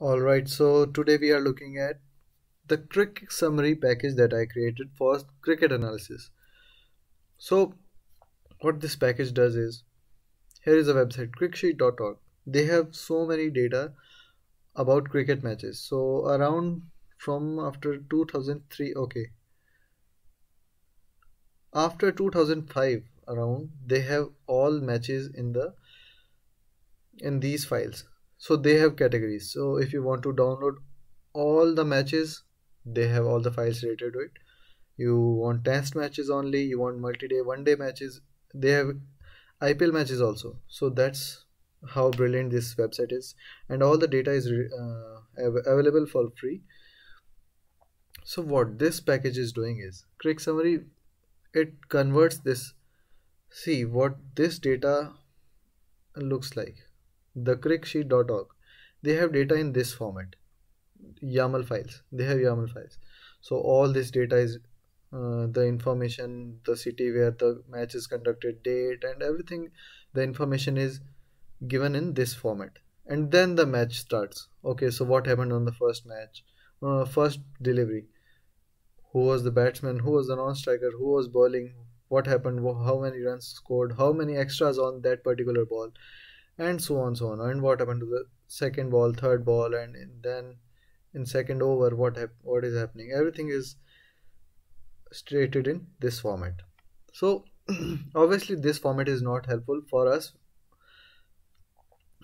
Alright, so today we are looking at the cricket summary package that I created for cricket analysis. So what this package does is, here is a website cricsheet.org. They have so many data about cricket matches. So around from after 2003, okay. After 2005 around, they have all matches in the in these files so they have categories. So if you want to download all the matches they have all the files related to it. You want test matches only you want multi-day one day matches they have IPL matches also. So that's how brilliant this website is. And all the data is uh, available for free. So what this package is doing is cricsummary it converts this see what this data looks like the cricsheet.org they have data in this format YAML files. They have YAML files. So all this data is uh, the information the city where the match is conducted date and everything the information is given in this format. And then the match starts. Okay so what happened on the first match? Uh, first delivery. Who was the batsman? Who was the non-striker? Who was bowling? What happened? How many runs scored? How many extras on that particular ball and so on so on. And what happened to the second ball third ball and then in second over what what is happening? Everything is stated in this format. So obviously this format is not helpful for us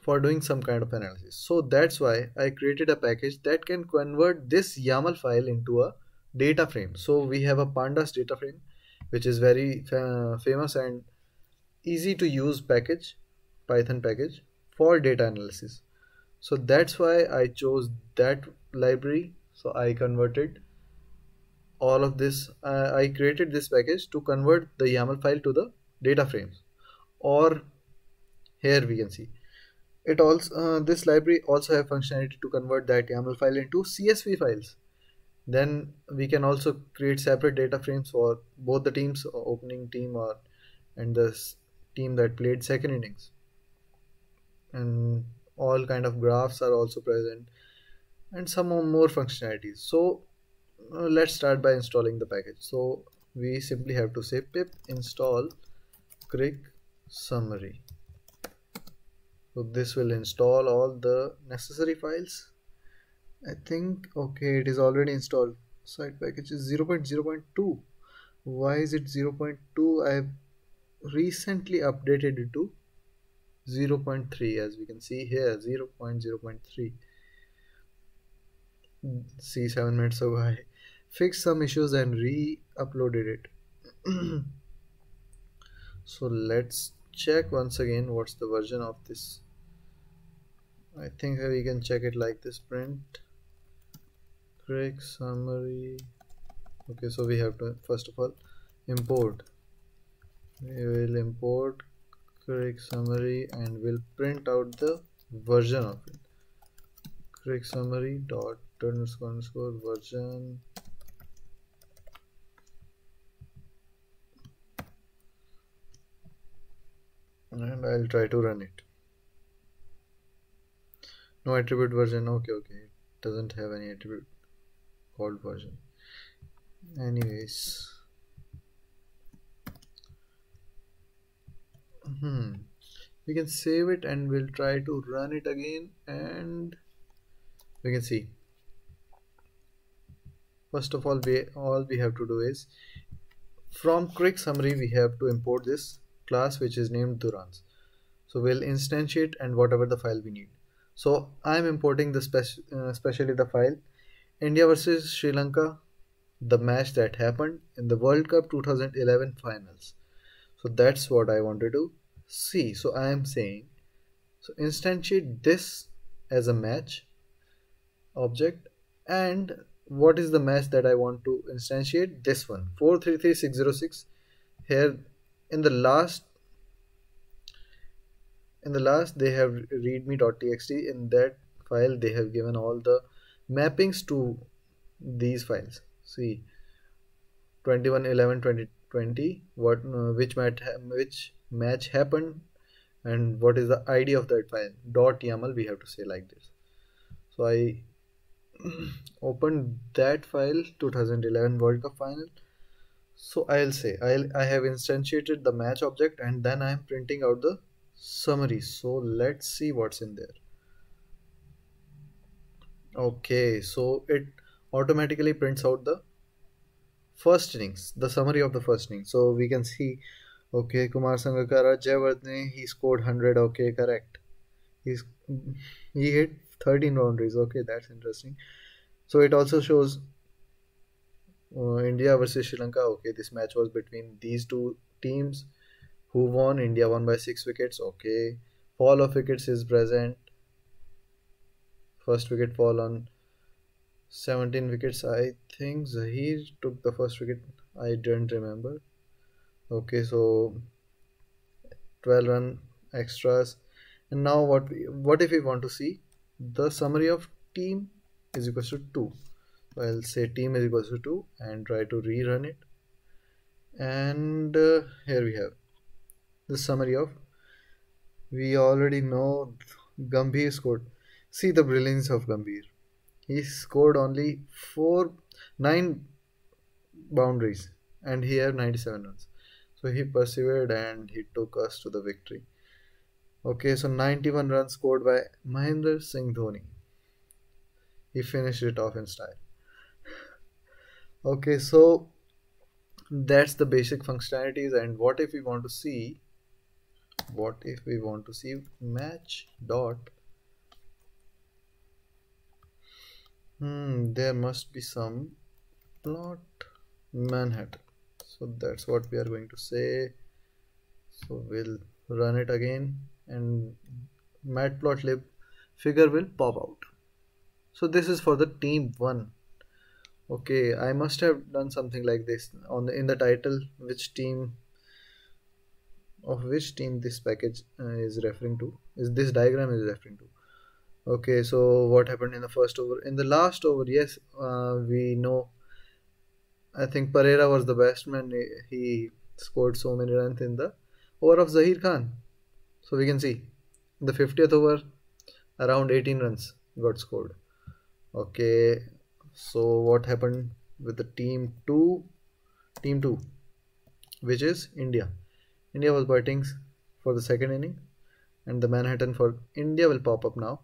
for doing some kind of analysis. So that's why i created a package that can convert this yaml file into a data frame. So we have a pandas data frame which is very uh, famous and easy to use package python package for data analysis. So that's why I chose that library. So I converted all of this uh, I created this package to convert the YAML file to the data frames. Or here we can see. It also uh, this library also have functionality to convert that YAML file into CSV files. Then we can also create separate data frames for both the teams opening team or and the team that played second innings and all kind of graphs are also present and some more functionalities. So uh, let's start by installing the package. So we simply have to say pip install crick summary. So this will install all the necessary files. I think okay it is already installed. Site package is 0 0.0.2 why is it 0.2 I have recently updated it to 0.3 as we can see here 0 0.0.3 see 7 minutes I fixed some issues and re-uploaded it. So let's check once again what's the version of this. I think we can check it like this print. cricsummary. Okay so we have to first of all import. We will import cricsummary and we'll print out the version of it. cricsummary dot underscore underscore version. And I'll try to run it. No attribute version okay okay. It doesn't have any attribute called version. Anyways hmm. We can save it and we'll try to run it again and we can see. First of all we all we have to do is from cricsummary we have to import this class which is named durans. So we'll instantiate and whatever the file we need. So I'm importing the spec uh, especially the file India versus Sri Lanka the match that happened in the World Cup 2011 finals so that's what I want to see so I am saying so instantiate this as a match object and what is the match that I want to instantiate? This one. 433606 here in the last in the last they have readme.txt in that file they have given all the mappings to these files. See 21 11 20 20 what uh, which might which match happened and what is the id of that file. Dot yaml we have to say like this. So I opened that file 2011 World Cup final. So I'll say I'll I have instantiated the match object and then I'm printing out the summary. So let's see what's in there. Okay so it automatically prints out the first innings the summary of the first innings. so we can see okay Kumar Sangakkara Jayawardene he scored 100 okay correct. He's he hit 13 boundaries okay that's interesting. So it also shows uh, India versus Sri Lanka okay this match was between these two teams who won. India won by 6 wickets okay. Fall of wickets is present. First wicket fall on 17 wickets I think Zaheer took the first wicket. I don't remember. Okay so 12 run extras. And now what we, what if we want to see? The summary of team is equals to 2 so I'll say team is equals to 2 and try to rerun it. And uh, here we have the summary of we already know Gambhir scored. See the brilliance of Gambhir. He scored only four, nine boundaries, and he had 97 runs. So he persevered and he took us to the victory. Okay, so 91 runs scored by Mahendra Singh Dhoni. He finished it off in style. Okay, so that's the basic functionalities. And what if we want to see? What if we want to see match dot Hmm, there must be some plot Manhattan. So that's what we are going to say. So we'll run it again and matplotlib figure will pop out. So this is for the team one. Okay, I must have done something like this on the in the title which team of which team this package uh, is referring to is this diagram is referring to okay so what happened in the first over in the last over yes uh, we know. I think Perera was the best man. He scored so many runs in the over of Zaheer Khan. So we can see the 50th over around 18 runs got scored. Okay so what happened with the team 2 team 2 which is India. India was batting for the second inning and the Manhattan for India will pop up now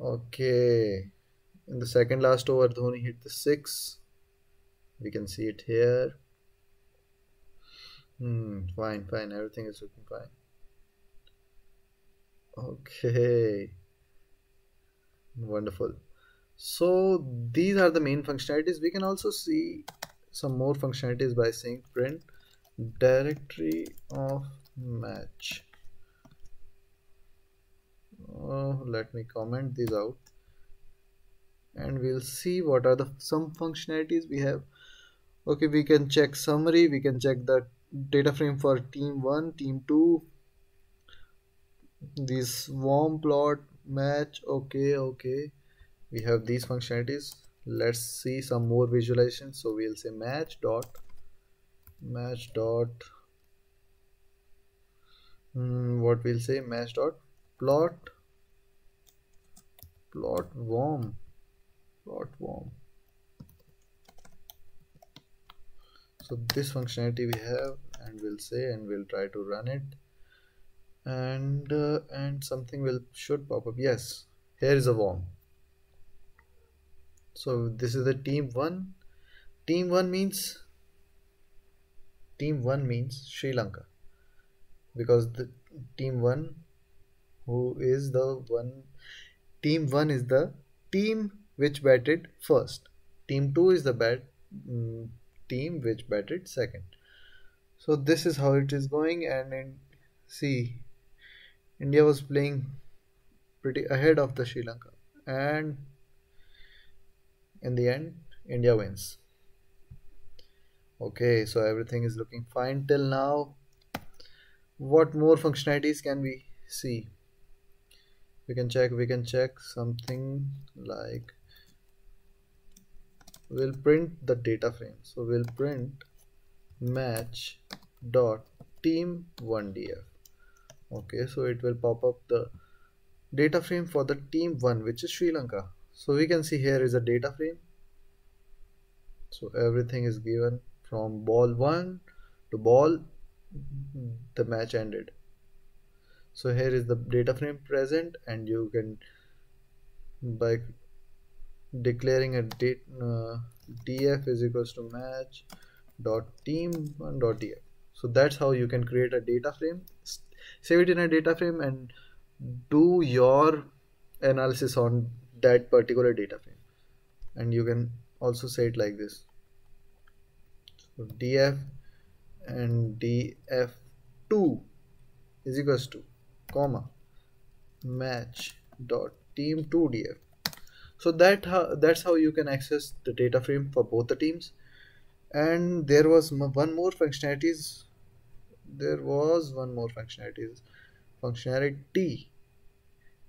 Okay. In the second last over, Dhoni hit the six. We can see it here. Hmm, fine, fine. Everything is looking fine. Okay. Wonderful. So these are the main functionalities. We can also see some more functionalities by saying print directory of match uh, let me comment these out. And we'll see what are the some functionalities we have. Okay we can check summary. We can check the data frame for team 1 team 2 this worm plot match. Okay okay. We have these functionalities. Let's see some more visualization so we'll say match dot match dot. Hmm, what we'll say match dot plot plot worm. Plot worm. So this functionality we have and we'll say and we'll try to run it. And uh, and something will should pop up. Yes here is a worm so this is the team one. Team one means team one means Sri Lanka. Because the team one who is the one team 1 is the team which batted first. Team 2 is the bat um, team which batted second. So this is how it is going and in, see India was playing pretty ahead of the Sri Lanka. And in the end India wins. Okay so everything is looking fine till now. What more functionalities can we see we can check we can check something like we'll print the data frame. So we'll print match dot team 1df okay so it will pop up the data frame for the team 1 which is Sri Lanka. So we can see here is a data frame. So everything is given from ball 1 to ball the match ended so here is the data frame present and you can by declaring a date uh, df is equals to match dot team dot df. So that's how you can create a data frame. Save it in a data frame and do your analysis on that particular data frame. And you can also say it like this. So df and df2 is equals to comma match dot team 2 df so that how, that's how you can access the data frame for both the teams. And there was one more functionalities. There was one more functionalities functionality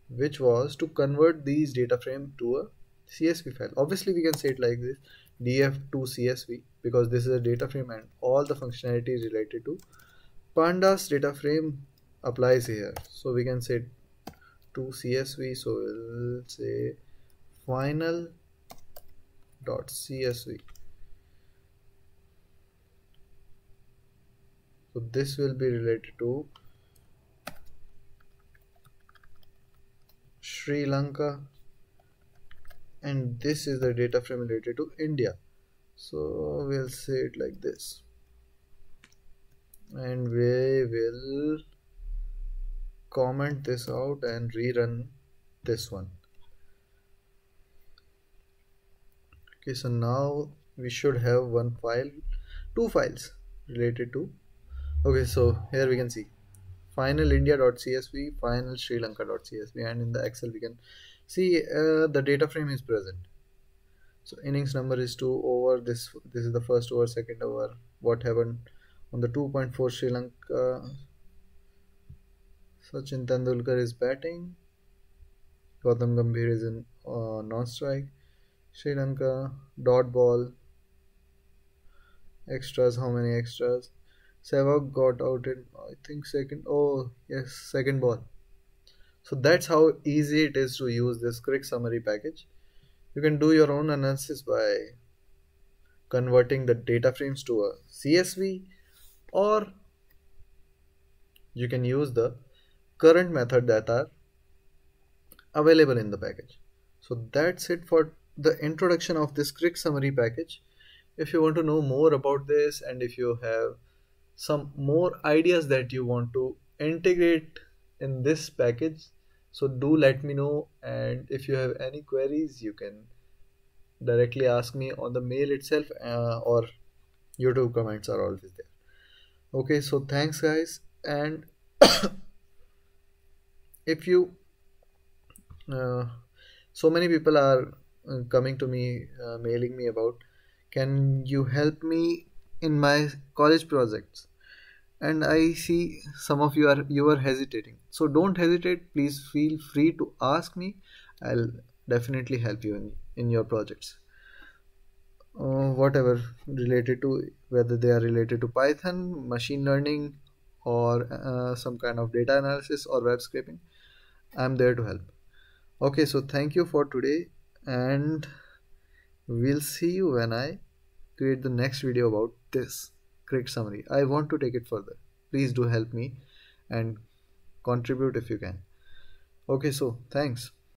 which was to convert these data frame to a CSV file. Obviously we can say it like this df to CSV because this is a data frame and all the functionality related to pandas data frame applies here. So we can say to CSV so we'll say final dot CSV so this will be related to Sri Lanka and this is the data frame related to India. So we'll say it like this. And we will comment this out and rerun this one. Okay so now we should have one file two files related to. Okay so here we can see. Final india.csv final sri lanka.csv and in the excel we can see uh, the data frame is present. So innings number is 2 over this this is the first over second over what happened on the 2.4 Sri Lanka Sachin Tendulkar is batting. Gautam Gambhir is in uh, non-strike. Sri Lanka dot ball. Extras how many extras? Sehwag got out in I think second oh yes second ball. So that's how easy it is to use this cricsummary package. You can do your own analysis by converting the data frames to a CSV or you can use the current method that are available in the package. So that's it for the introduction of this cricsummary package. If you want to know more about this and if you have some more ideas that you want to integrate in this package so do let me know. And if you have any queries you can directly ask me on the mail itself uh, or youtube comments are always there. Okay so thanks guys and if you uh, so many people are uh, coming to me uh, mailing me about can you help me in my college projects? And i see some of you are you are hesitating. So don't hesitate. Please feel free to ask me. I'll definitely help you in, in your projects. Uh, whatever related to whether they are related to python machine learning or uh, some kind of data analysis or web scraping i'm there to help. Okay so thank you for today and we'll see you when i create the next video about this. cricsummary. I want to take it further. Please do help me and contribute if you can. Okay so thanks